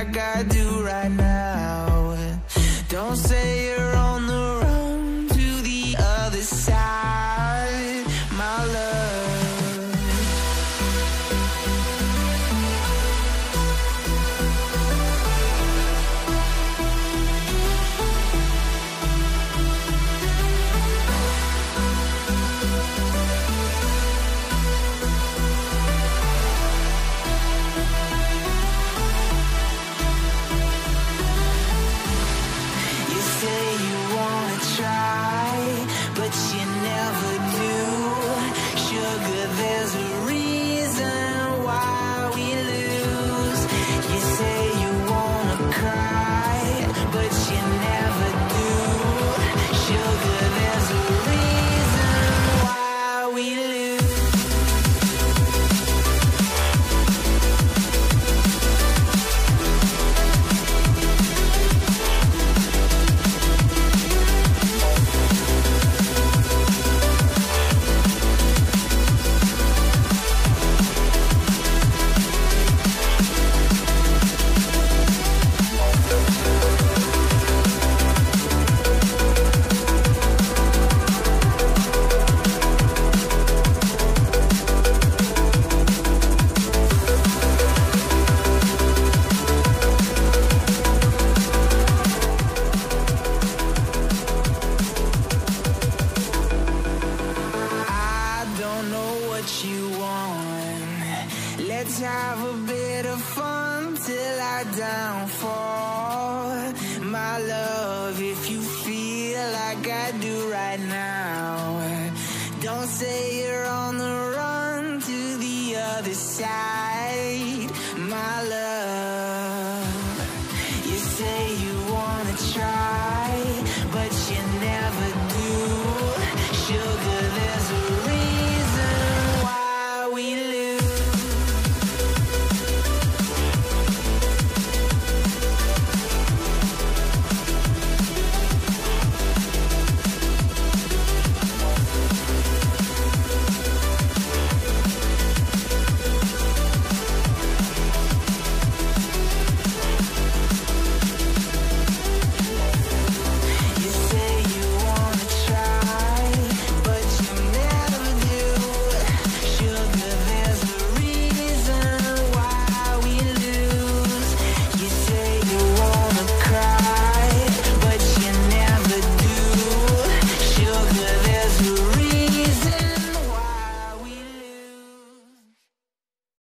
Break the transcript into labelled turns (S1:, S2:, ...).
S1: I got what you want. Let's have a bit of fun till I downfall. My love, if you feel like I do right now, don't say you're on the run to the other side.